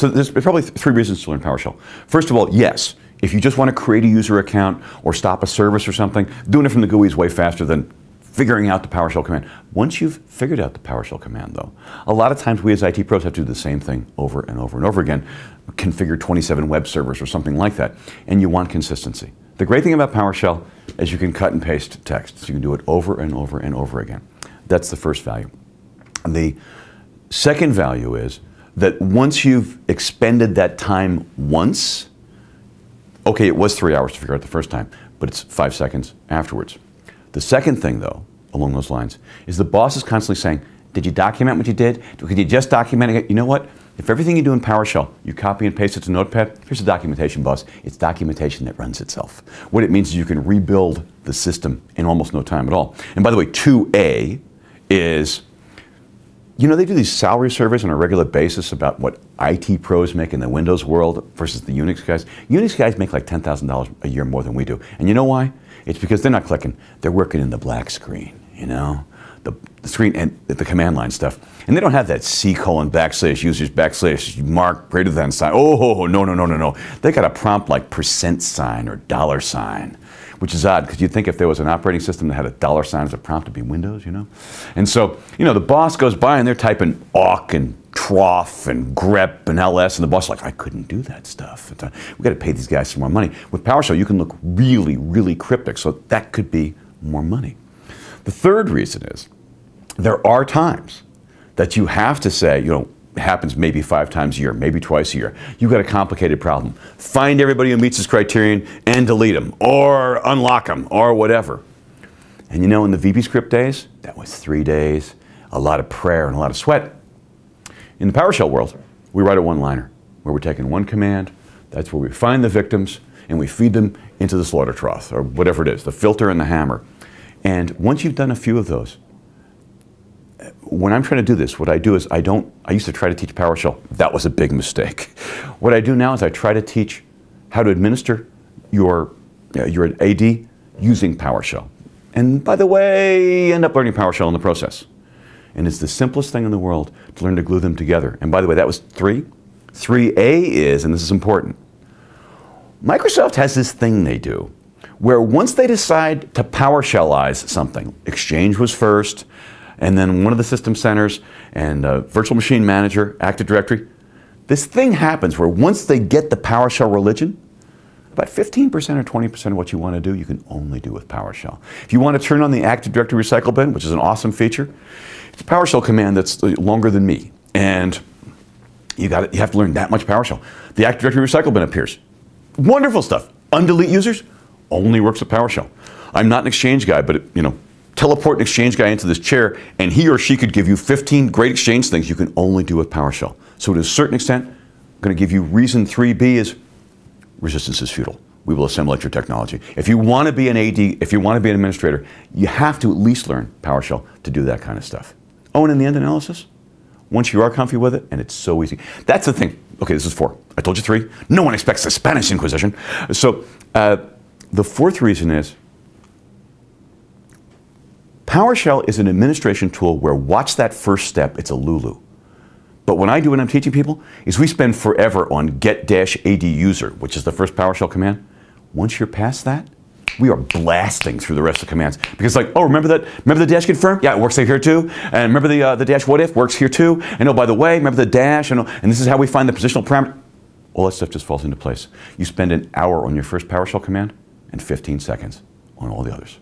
So there's probably th- three reasons to learn PowerShell. First of all, yes, if you just want to create a user account or stop a service or something, doing it from the GUI is way faster than figuring out the PowerShell command. Once you've figured out the PowerShell command, though, a lot of times we as IT pros have to do the same thing over and over and over again, configure 27 web servers or something like that, and you want consistency. The great thing about PowerShell is you can cut and paste text. So you can do it over and over and over again. That's the first value. The second value is that once you've expended that time once, okay, it was three hours to figure out the first time, but it's five seconds afterwards. The second thing, though, along those lines, is the boss is constantly saying, Did you document what you did? Could you just document it? You know what? If everything you do in PowerShell, you copy and paste it to Notepad, here's the documentation, boss. It's documentation that runs itself. What it means is you can rebuild the system in almost no time at all. And by the way, 2A is you know, they do these salary surveys on a regular basis about what IT pros make in the Windows world versus the Unix guys. Unix guys make like $10,000 a year more than we do. And you know why? It's because they're not clicking, they're working in the black screen, you know? The, the screen and the command line stuff. And they don't have that C colon backslash users backslash mark greater than sign. Oh, no, no, no, no, no. They got a prompt like percent sign or dollar sign which is odd because you'd think if there was an operating system that had a dollar sign as a prompt it'd be Windows, you know? And so, you know, the boss goes by and they're typing awk and troff and grep and ls, and the boss is like, I couldn't do that stuff. Uh, we got to pay these guys some more money. With PowerShell, you can look really, really cryptic, so that could be more money. The third reason is there are times that you have to say, you know, happens maybe five times a year, maybe twice a year. You've got a complicated problem. Find everybody who meets this criterion and delete them, or unlock them, or whatever. And you know, in the VB script days, that was three days, a lot of prayer and a lot of sweat. In the PowerShell world, we write a one-liner where we're taking one command, that's where we find the victims, and we feed them into the slaughter trough, or whatever it is, the filter and the hammer. And once you've done a few of those, when I'm trying to do this, what I do is I don't, I used to try to teach PowerShell. That was a big mistake. What I do now is I try to teach how to administer your, uh, your AD using PowerShell. And by the way, end up learning PowerShell in the process. And it's the simplest thing in the world to learn to glue them together. And by the way, that was three. 3A is, and this is important, Microsoft has this thing they do where once they decide to PowerShellize something, Exchange was first, and then one of the system centers and virtual machine manager, Active Directory. This thing happens where once they get the PowerShell religion, about 15% or 20% of what you want to do, you can only do with PowerShell. If you want to turn on the Active Directory recycle bin, which is an awesome feature, it's a PowerShell command that's longer than me. And you got you have to learn that much PowerShell. The Active Directory recycle bin appears. Wonderful stuff. Undelete users only works with PowerShell. I'm not an Exchange guy, but it, you know, teleport an exchange guy into this chair, and he or she could give you 15 great exchange things you can only do with PowerShell. So to a certain extent, I'm going to give you reason 3B is resistance is futile. We will assimilate your technology. If you want to be an AD, if you want to be an administrator, you have to at least learn PowerShell to do that kind of stuff. Oh, and in the end analysis, once you are comfy with it, and it's so easy. That's the thing. Okay, this is four. I told you three. No one expects the Spanish Inquisition. So uh, the fourth reason is PowerShell is an administration tool where watch that first step, it's a Lulu. But when I do what I'm teaching people, is we spend forever on get-ad user, which is the first PowerShell command. Once you're past that, we are blasting through the rest of the commands. Because like oh remember that remember the dash confirm? Yeah it works here too. And remember the uh, the dash what if? Works here too. And oh by the way remember the dash? And, and this is how we find the positional parameter. All that stuff just falls into place. You spend an hour on your first PowerShell command and 15 seconds on all the others